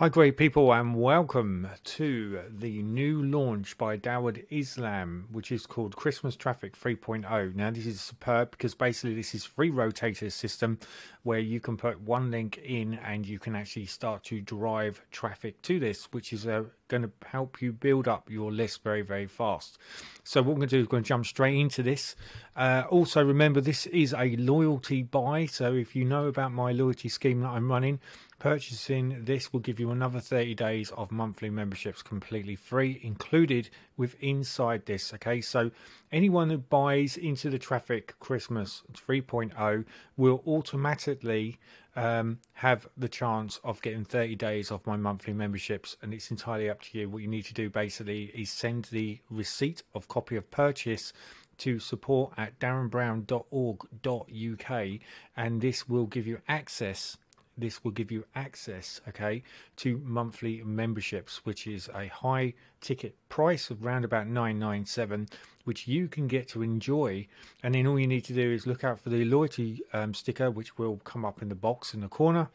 Hi, great people, and welcome to the new launch by Dawud Islam, which is called Christmas Traffic 3.0. Now, this is superb because basically this is free rotator system where you can put one link in and you can actually start to drive traffic to this, which is uh, going to help you build up your list very, very fast. So, what we're going to do is going to jump straight into this. Uh, also, remember this is a loyalty buy, so if you know about my loyalty scheme that I'm running, Purchasing this will give you another 30 days of monthly memberships completely free, included with inside this. Okay, so anyone who buys into the traffic Christmas 3.0 will automatically um, have the chance of getting 30 days of my monthly memberships, and it's entirely up to you. What you need to do basically is send the receipt of copy of purchase to support at darrenbrown.org.uk, and this will give you access this will give you access, okay, to monthly memberships, which is a high ticket price of around about 997 which you can get to enjoy. And then all you need to do is look out for the loyalty um, sticker which will come up in the box in the corner.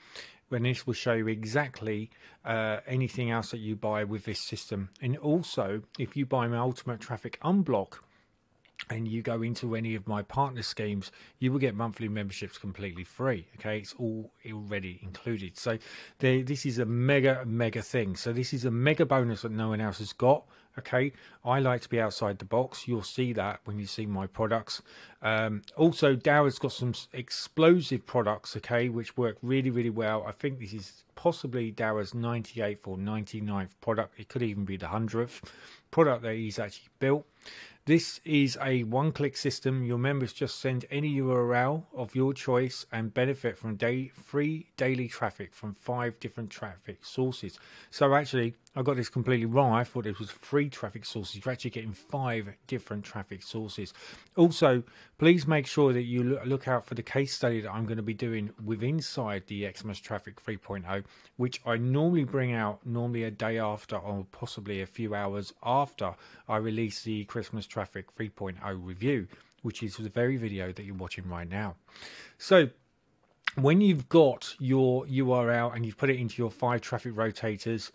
When this will show you exactly uh, anything else that you buy with this system. And also if you buy my ultimate traffic unblock and you go into any of my partner schemes, you will get monthly memberships completely free. Okay, it's all already included. So this is a mega, mega thing. So this is a mega bonus that no one else has got. Okay, I like to be outside the box. You'll see that when you see my products. Um, also, Dawud's got some explosive products. Okay, which work really, really well. I think this is possibly Dawud's 98th or 99th product. It could even be the 100th product that he's actually built. This is a one click system. Your members just send any URL of your choice and benefit from day, free daily traffic from five different traffic sources. So, actually, I got this completely wrong. I thought it was free traffic sources. You're actually getting five different traffic sources. Also, please make sure that you look out for the case study that I'm going to be doing with inside the Xmas Traffic 3.0, which I normally bring out normally a day after or possibly a few hours after I release the Christmas Traffic 3.0 review, which is the very video that you're watching right now. So, when you've got your URL and you've put it into your five traffic rotators,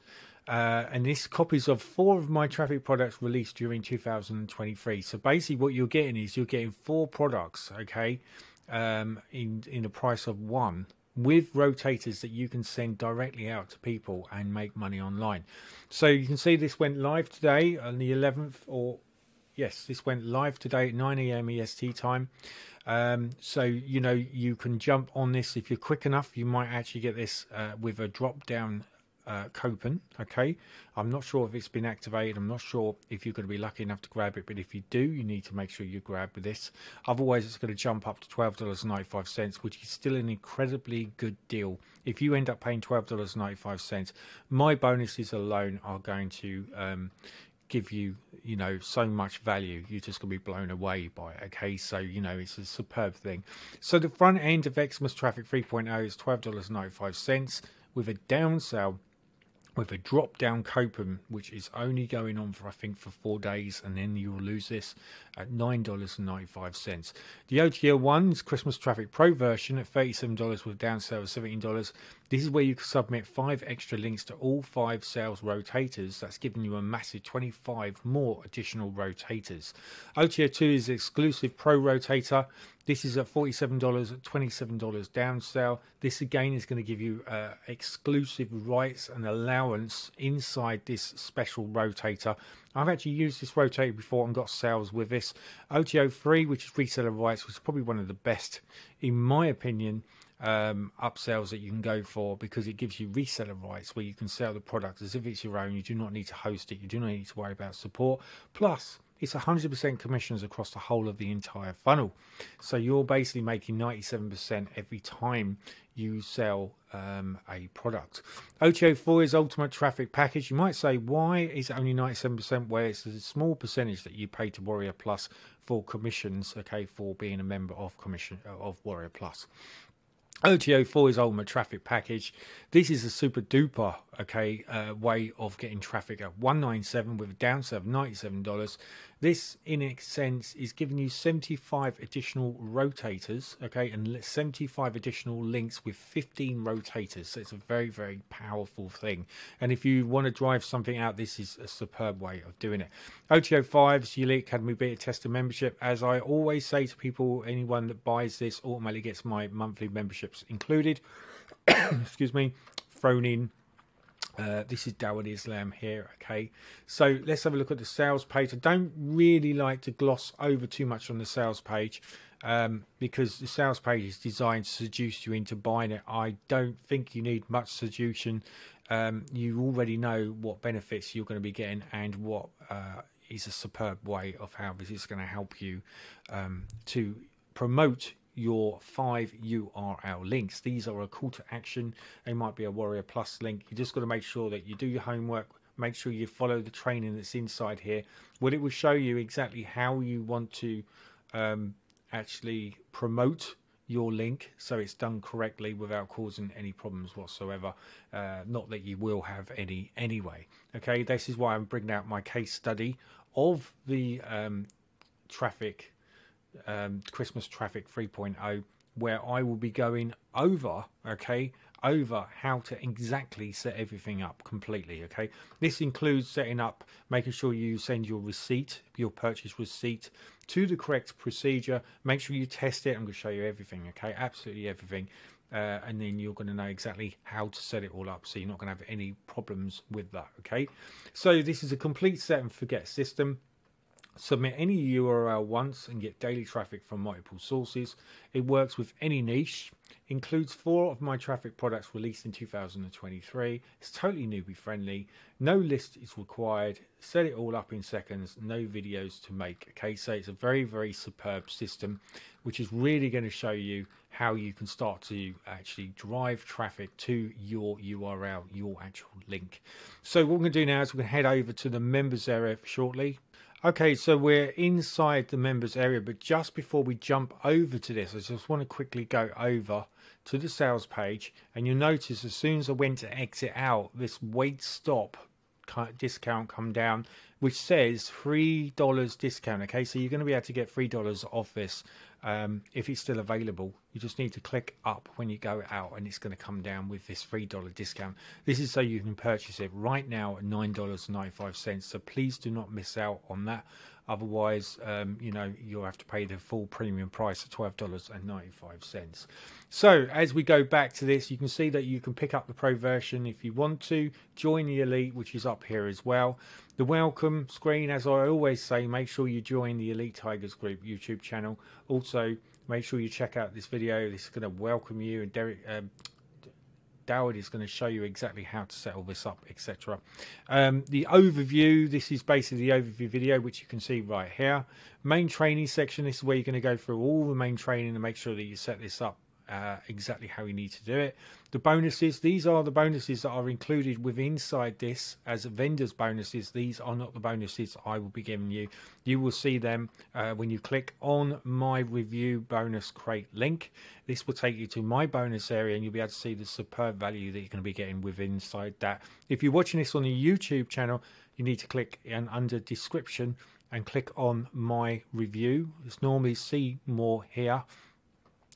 uh, and this copies of four of my traffic products released during 2023. So basically, what you're getting is you're getting four products, okay, um, in in the price of one with rotators that you can send directly out to people and make money online. So you can see this went live today on the 11th, or yes, this went live today at 9 a.m. EST time. Um, so you know you can jump on this if you're quick enough. You might actually get this uh, with a drop down uh. Okay, I'm not sure if it's been activated. I'm not sure if you're going to be lucky enough to grab it, but if you do, you need to make sure you grab this. Otherwise, it's going to jump up to twelve dollars ninety five cents, which is still an incredibly good deal. If you end up paying twelve dollars ninety five cents, my bonuses alone are going to um, give you you know so much value you're just to be blown away by it okay so you know it's a superb thing so the front end of xmas traffic 3.0 is $12.95 with a down with a drop down coupon which is only going on for I think for four days and then you'll lose this at $9.95. The OTO one's Christmas Traffic Pro version at $37 with down sale of $17. This is where you can submit five extra links to all five sales rotators. That's giving you a massive 25 more additional rotators. OTO 2 is exclusive Pro rotator. This is at $47 at $27 down sale. This again is going to give you uh, exclusive rights and allowance inside this special rotator. I've actually used this rotator before and got sales with this. OTO 3, which is reseller rights, was probably one of the best, in my opinion, um, upsells that you can go for because it gives you reseller rights where you can sell the product as if it's your own. You do not need to host it, you do not need to worry about support. Plus, it's 100% commissions across the whole of the entire funnel. So you're basically making 97% every time you sell um, a product. OTO4 is ultimate traffic package. You might say, why is it only 97% where it's a small percentage that you pay to Warrior Plus for commissions, okay, for being a member of commission of Warrior Plus. OTO4 is ultimate traffic package. This is a super duper okay uh, way of getting traffic at 197 with a downside of $97. This, in a sense, is giving you 75 additional rotators, okay, and 75 additional links with 15 rotators. So it's a very, very powerful thing. And if you want to drive something out, this is a superb way of doing it. OTO 5's Elite Academy Beta Tester membership. As I always say to people, anyone that buys this automatically gets my monthly memberships included. Excuse me, thrown in uh, this is Dawud Islam here, okay? So let's have a look at the sales page. I don't really like to gloss over too much on the sales page um, because the sales page is designed to seduce you into buying it. I don't think you need much seduction. Um, you already know what benefits you're going to be getting and what uh, is a superb way of how this is going to help you um, to promote your five URL links. These are a call to action. They might be a Warrior Plus link. You just got to make sure that you do your homework. Make sure you follow the training that's inside here. What it will show you exactly how you want to um, actually promote your link so it's done correctly without causing any problems whatsoever uh, not that you will have any anyway okay this is why i'm bringing out my case study of the um, traffic um, Christmas Traffic 3.0, where I will be going over, okay, over how to exactly set everything up completely, okay. This includes setting up, making sure you send your receipt, your purchase receipt, to the correct procedure. Make sure you test it. I'm going to show you everything, okay, absolutely everything. Uh, and then you're going to know exactly how to set it all up so you're not going to have any problems with that okay so this is a complete set and forget system Submit any URL once and get daily traffic from multiple sources. It works with any niche. Includes four of my traffic products released in 2023. It's totally newbie friendly. No list is required. Set it all up in seconds. No videos to make. Okay, so it's a very, very superb system, which is really going to show you how you can start to actually drive traffic to your URL, your actual link. So what we're going to do now is we're going to head over to the members area shortly. Okay, so we're inside the members area, but just before we jump over to this, I just want to quickly go over to the sales page, and you'll notice as soon as I went to exit out, this wait stop discount come down, which says three dollars discount. Okay, so you're going to be able to get three dollars off this um, if it's still available. You just need to click up when you go out, and it's going to come down with this three dollar discount. This is so you can purchase it right now at nine dollars ninety five cents. So please do not miss out on that. Otherwise, um, you know, you'll have to pay the full premium price of $12.95. So as we go back to this, you can see that you can pick up the Pro version if you want to. Join the Elite, which is up here as well. The welcome screen, as I always say, make sure you join the Elite Tigers Group YouTube channel. Also, make sure you check out this video. This is going to welcome you and Derek, um, Dawud is going to show you exactly how to set all this up, etc. Um, the overview, this is basically the overview video, which you can see right here. Main training section, this is where you're going to go through all the main training and make sure that you set this up uh, exactly how you need to do it. The bonuses, these are the bonuses that are included with inside this as vendors bonuses. These are not the bonuses I will be giving you. You will see them uh, when you click on my review bonus crate link. This will take you to my bonus area and you'll be able to see the superb value that you're going to be getting with inside that. If you're watching this on the YouTube channel, you need to click in under description and click on my review. It's normally see more here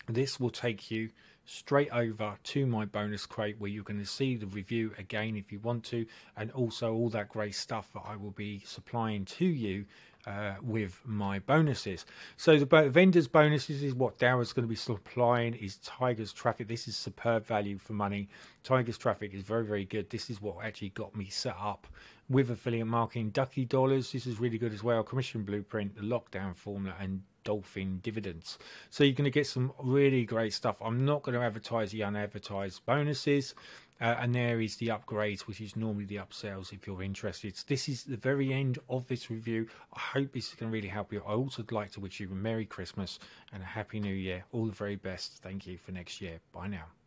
this will take you straight over to my bonus crate where you're going to see the review again if you want to and also all that great stuff that I will be supplying to you uh, with my bonuses. So the vendors bonuses is what Dawud's going to be supplying is Tigers traffic. This is superb value for money. Tigers traffic is very, very good. This is what actually got me set up with affiliate marketing. Ducky dollars, this is really good as well. Commission blueprint, the lockdown formula and dolphin dividends. So you're going to get some really great stuff. I'm not going to advertise the unadvertised bonuses. Uh, and there is the upgrades, which is normally the upsells if you're interested. So this is the very end of this review. I hope this to really help you. I also would like to wish you a Merry Christmas and a Happy New Year. All the very best. Thank you for next year. Bye now.